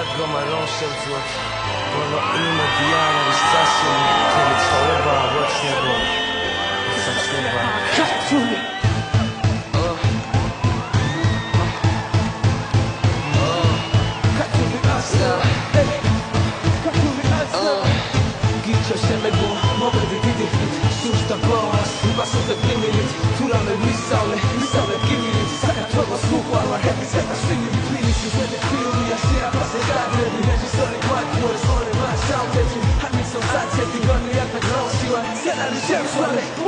światła ma rąszew złot Wolno imię Diana i strasznie Kiedy co łeba, łeb śniadło Zacznieba Kacuj!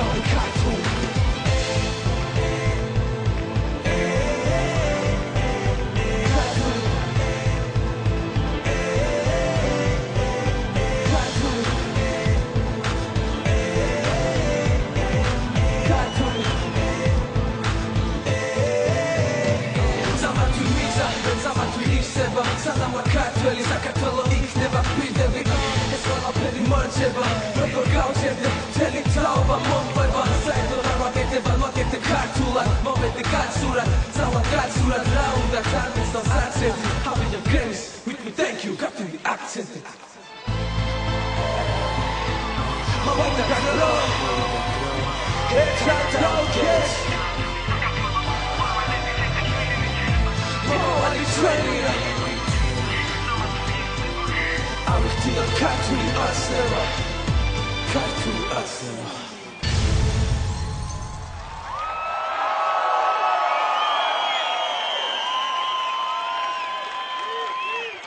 own cut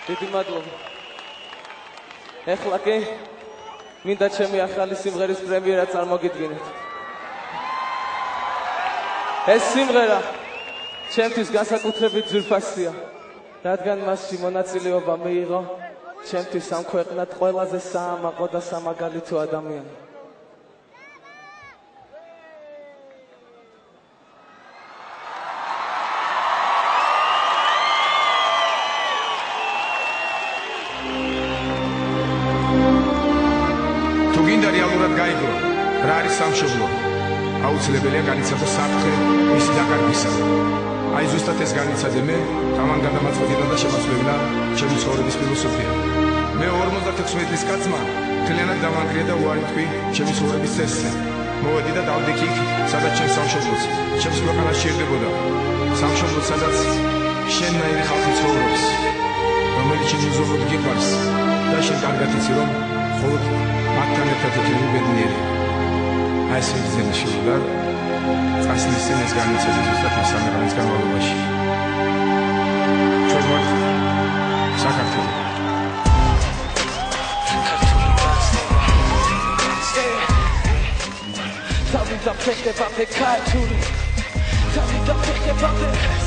Dedim madlum. Ehlaki მინდა ჩემი ახალი სიმღერის პრემიერა წარმოგიდგინოთ ეს სიმღერა ჩემთვის განსაკუთრებით ძვირფასია რადგან მასში მონაწილეობა მიიღო ჩემთვის ამ ქვეყნად ყველაზე საამაყო და სამაგალითო ადამიანი. გაიგრო, რა არის სამშობლო? აუცილებელია განიცადო საფრთხე მისი დაკარგვისა. აი ზუსტად ეს განიცადე მე თავან გადამაწყვეტინა და შემოწმებინა ჩემი ცხოვრების ფილოსოფია მე 56 წლის კაცმა თლიანად დამანგრია და უარი თქვი ჩემი ცხოვრების წესზე მოვედი და დავდექი იქ სადაც ჩემს სამშობლოს ჩემს ქვეყანას შეერდებოდა სამშობლოს სადაც შენნაირი ხალხი ცხოვრობს რომელიც ჩემი ზოგად გიყვარს და შენ კარგად იცი რომ მხოლოდ მათთან ერთად ბედნიერი აი ეს ის შეიძლება წასვლის წინას განიცადა ზუსტად ამ სამი ღამის განმავლობაში. ჩვენ ვართ საქართველო. თავიდან ფეხება მე ქართული თავიდან ფეხება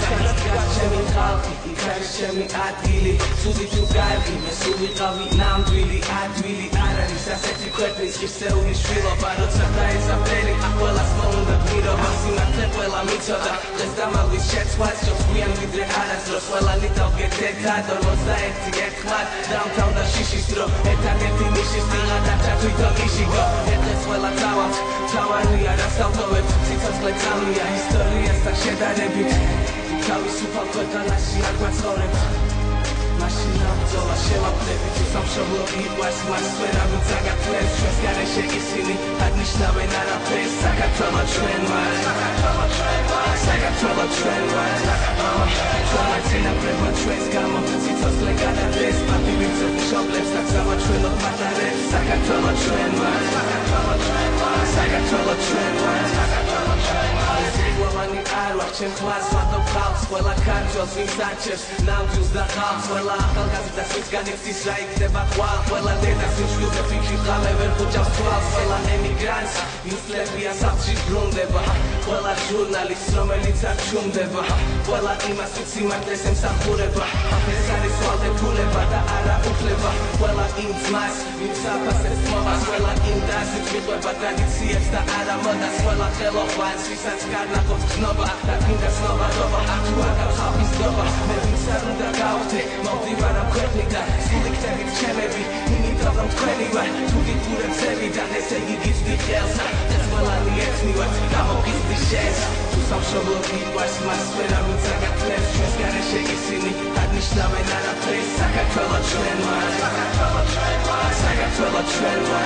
სადაც გაჩემი ხალხი იქარ ჩემი ადგილი სული თუ გაივი მე სულ ვიყავი ნამდვილი არის ასეთი ქვეყნის ისეული შვილობა როცა დაესაფრენი ყველას მოუნდა გმირობა სიმართლე ყველა მიცოდა. დღეს დამალვის შეცვლას ჯობს გვიან ვიდრე არასდროს ყველანი დავგეთ ერთად 41 ერთხმად დამთავრდა შიშის დრო ერთადერთი ნიშის წინა დარჩა თვითონ იშიგო. ერთეს ყველა თავად თავარია რასავტოვებ ციცოცხლე წამია ისტორიასთან შედარებით. თავისუფალ ქვეყანაში არ გვაცხოვრებთ მაშინ ამბრძოლა შევაფლები თუ სამშობლო იყვარს მას ვერ ამიწაგათლებს ჩვენს გარეშე ისინი აღნიშნავენ არაფერს საქართველო ჩვენმა საქართველო ჩვენმა საქართველო ჩვენმა ჩვენმა წინაპრებმა ჩვენს გამო სიცოცხლე გადადეს პატივი მშობლებს და გზავა ჩვენო პატარებს საქართველო ჩვენმა საქართველო ჩვენმა საქართველო ჩვენმა საქართველო ჩვენმა სიყვარული არ ვარ ჩემ ხმას ვატო ხალხს ყველა ქართველს ვინც არჩევს ნამდვილს და ხალხს ყველა ახალგაზრდას ვინც განიცდის რა იქნება ხვალ ყველა დედას ვინც შვილზე ფიქრი ღამე ვერ ხუჭავს თვალს ყველა ემიგრანტს. ვინც ლებია საფში ბრუნდება ყველა ჟურნალისტს რომელიც არჩუნდება ყველა იმას ვინც სიმართლეს ემსახურება. ეს არის ვალდებულება და არა უფლება ყველა იმ ძმას ვინც აფასებს მომას ყველა იმ დას ვინც მიყვება ტრადიციებს და არა მოდას ყველა ხელოვანს ვისაც კარნა ნახობს ცნობა და წმინდა ცნობადობა თუ არა ხალხის დობა. მე ვინც არ უნდა გავხდე მოვდივარ ამ ქვეყნიდან სულიქცებით ჩემები იმიტომ რომ თქვენი ვარ. თუ გიყურებსები და ესე იგი გიცდი ხელსა. ეს ყველანი ერთნი ვარ გამოგიზდი შენს. თუ სამშობლო გიყვარს მას ვერ ამიწაგათლებს ჩვენს გარეშე ისინი აღნიშნავენ არაფერს საქართველო ჩვენმა საქართველო ჩვენმა საქართველო ჩვენმა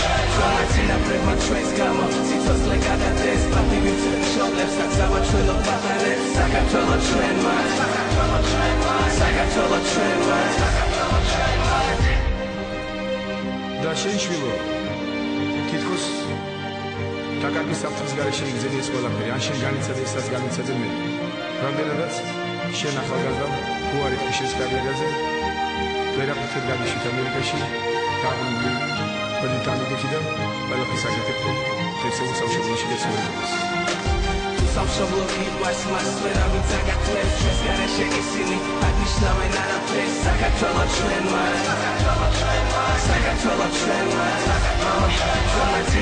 ჩვენმა წინაპრებმა ჩვენს გამო სიცოცხლე გადადეს პატივი მშობლებს და გზავა ჩვენო პატარებს საქართველო საქართველო ჩვენმა საქართველო ჩვენმა საქართველო ჩვენმა და შენ შვილო თითქოს დაკარგის საფრთხის გარეშე იგზენის ყველაფერი. ან შენ განიცადე ისაც განიცადე მე. რამდენადაც შენ ახალგაზრდა უარი ფიშის კარიერაზე ვერაფერად გადაშვით ამერიკაში და ბრიტანეთში და ყველაფერს აკეთებ ხესეულ სამშობლოში და ცხოვრებას სამშობლო იყვარს მას ვერ ამიწაგათლებს ჩვენს გარეშე ისინი აღნიშნავენ არაფერს საქართველო ჩვენმა საქართველო ჩვენმა საქართველო ჩვენმა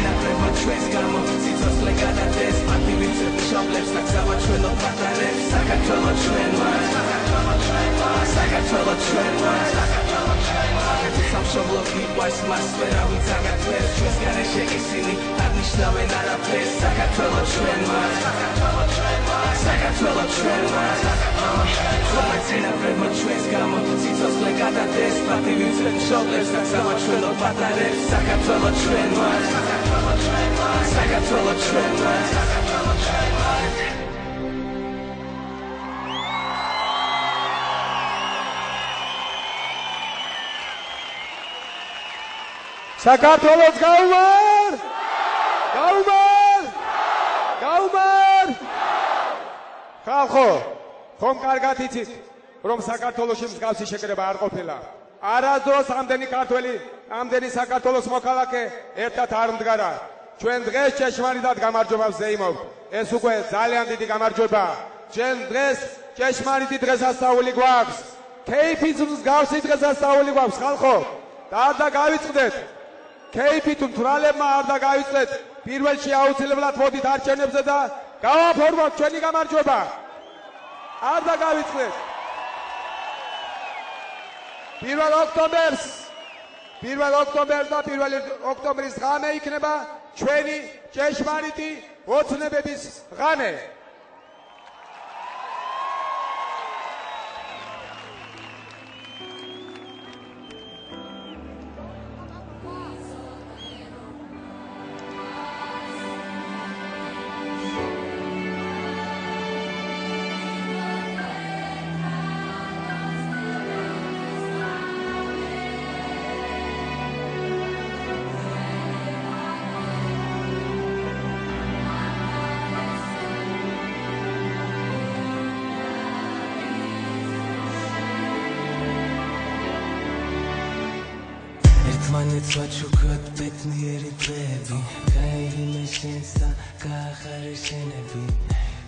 წინაპრებმა ჩვენს გამო სიცოცხლე გადადეს პატივი მშობლებს და გზავა ჩვენო პატარებს საქართველო ჩვენმა საქართველო ჩვენმა საქართველო ჩვენმა საქართველო ჩვენმა სამშობლო იყვარს მას ვერ ამიწაგათლებს ჩვენს გარეშე ისინი აღნიშნავენ არაფერს საქართველო ჩვენმა საქართველო ჩვენმა საქართველო ჩვენმა ხოლმე წინაპრებმა ჩვენს გამო სიცოცხლე გადადეს პატივი მშობლებს და გზავა ჩვენო პატარებს. საქართველო ჩვენმა საქართველო ჩვენმა საქართველო ჩვენმა საქართველო ჩვენმა საქართველოს გაუმარ! გაუმარ! გაუმარ! ხალხო, ხომ კარგად იცით, რომ საქართველოსში მსგავსი შეკრება არ ყოფილა. არასდროს ამდენი ქართველი, ამდენი საქართველოს მოქალაქე ერთად არ მდგარა. ჩვენ დღეს ჭეშმარიტად გამარჯვებას ზეიმობთ. ეს უკვე ძალიან დიდი გამარჯვება. ჩვენ დღეს ჭეშმარიტი დღესასწაული გვაქვს. ქეიფის მსგავსი დღესასწაული გვაქვს, ხალხო. და და გავიწყდეთ кейფი თუ მწვრალებმა არ დაგაიწყეთ პირველში აუცილებლად მოდით არჩევნებზე და გავაფორმოთ ჩვენი გამარჯობა. არ დაგავიწყდეთ 1 ოქტომბერს 1 ოქტომბერს და 1 ოქტომბრის ღამე იქნება ჩვენი ჭეშმარიტი ოცნებების ღამე. ერთმანეთს ვაჩუქოთ ბედნიერი დღეები გაიგიმე შენსა გაახარე შენები.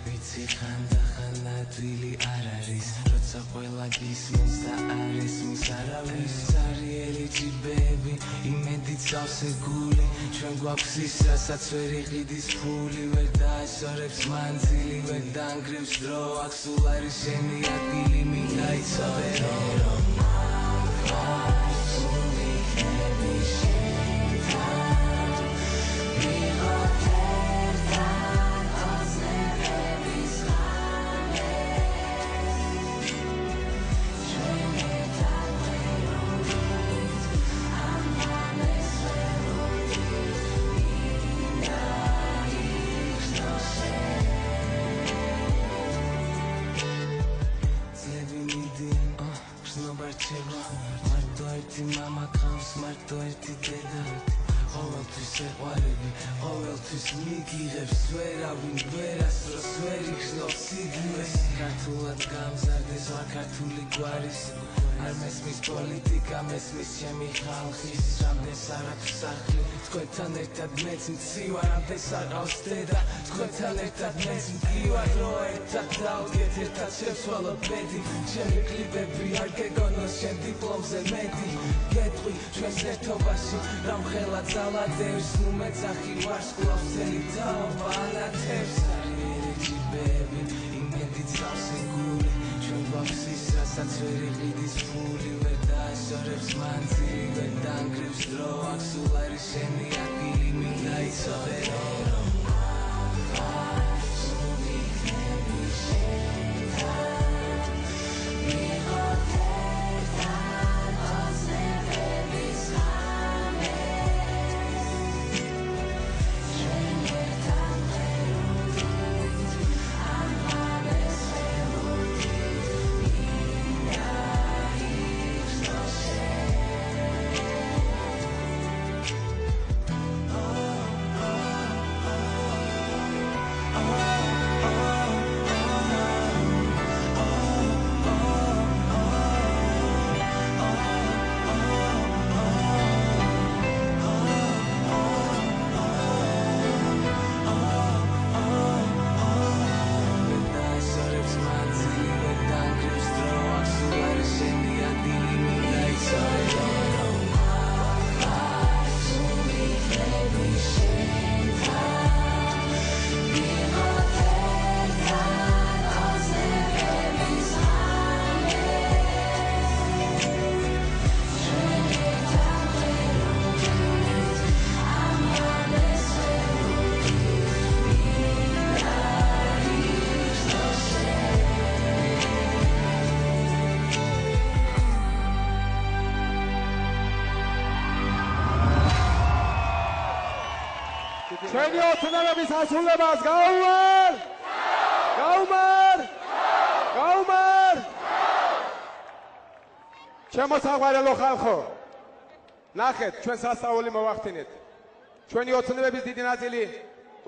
ვიცი ხანდახან ადვილი არ არის. როცა ყველა გისმის და არ ესმის არავის. არიელი ჯიბები იმედი წავსე გული. ჩვენ გვაქვს ის რასაც ვერ იყიდის ფული. ვერ დაასორებს მანძილი ვერ დაანგრევს დრო. აქ სულ არის შენი ადგილი მინდა იცავე რომ მესმის ჩემი ხალხის რამდენს არაქვს სახლი თქვენთან ერთად მეც მცივარ რამდენს აღავს დედა. თქვენთან ერთად მეც მკივარ რო ერთად დავდგეთ ერთად შევცვალოთ ბედი. ჩემი კლიპები არ გეგონოს შენ დიპლომზე მეტი გეტყვი ჩვენს ერთობაში რამ ხელა ძალადებს ნუ მეძახი ვარსკვლავს წელი დაობა ანათებს არიერეჯიბები იმედი წავსი გული ჩვენ ბავშვის რასაც ვერ იყიდის ფული ვერ დააშორებს მანძილი ვერ დაანგრევს დრო აქ სულ არის შენი ადგილი მინდა იცოდე. რომ ჩვენი ოცნებების ასრულებას გაუმარ! გაუმარ! გაუმარ! ჩემო საყვარელო ხალხო, ნახეთ, ჩვენ სასწაული მოვახდინეთ. ჩვენი ოცნებების დიდი ნაწილი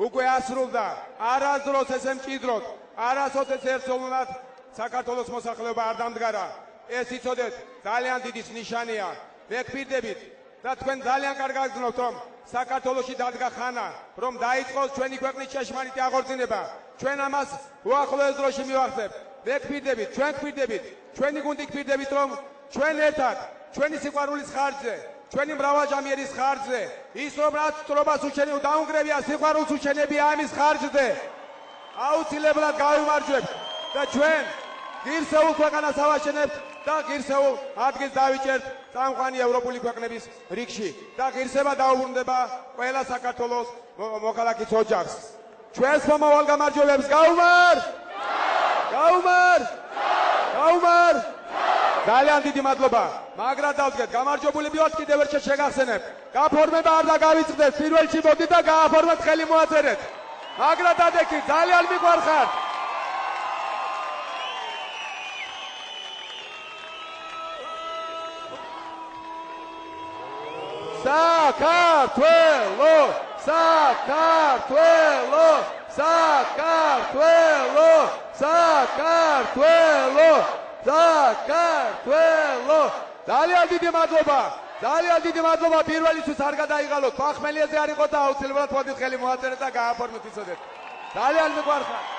უკვე ასრულდა. არასდროს ესე მჭიდროდ, არასოდეს ერთსოლუნად საქართველოს მოსახლეობა არ დამდგარა. ეს იცოდეთ, ძალიან დიდი ნიშანია. ვეკპირდებით და თქვენ ძალიან კარგად გძნობთ, რომ საქართველოსი დადგა ხანა, რომ დაიწყოს ჩვენი ქვეყნის ჭეშმარიტი აღორძინება. ჩვენ ამას უახლოეს დროში მივახცევთ. ვეკპირდებით, ჩვენ გპირდებით, ჩვენი გუნდი გპირდებით, რომ ჩვენ ერთად, ჩვენი სიყვარულის ხარჯზე, ჩვენი მრავალჯამიერის ხარჯზე, ის რომ რაც ტრობას უჩენია, დაუნგრევია სიყვარულს უჩენებია ამის ხარჯზე. აუცილებლად გავიმარჯვებთ და ჩვენ ღირსეულ ქვეყანას ავაშენებთ და ღირსეულ ადგილს დავიჭერთ წამყვანი ევროპული ქვეყნების რიგში და ღირსება დაუბრუნდება ყველა საქართველოს მო- მოქალაქის ოჯახს. ჩვენს მომავალ გამარჯვებებს გაუმარ! გაუმარ! გაუმარ! ძალიან დიდი მადლობა. მაგრად დავდგეთ. გამარჯვებული მივად კიდევ ერთხელ შეგახსენებ. გაფორმება არ და გავიწყდეთ. პირველში მოდით და გააფორმეთ ხელი მოაწერეთ. მაგრად დადექით. ძალიან მიყვარხართ. საქართველო! საქართველო! საქართველო! საქართველო! საქართველო! ძალიან დიდი მადლობა. ძალიან დიდი მადლობა პირველისთვის არ გადაიღალოთ. ფახმელიაზე არ იყო და აუცილებლად მოდით ხელი მოაწერეთ და გააფორმეთ იცოდეთ. ძალიან მიყვარხართ.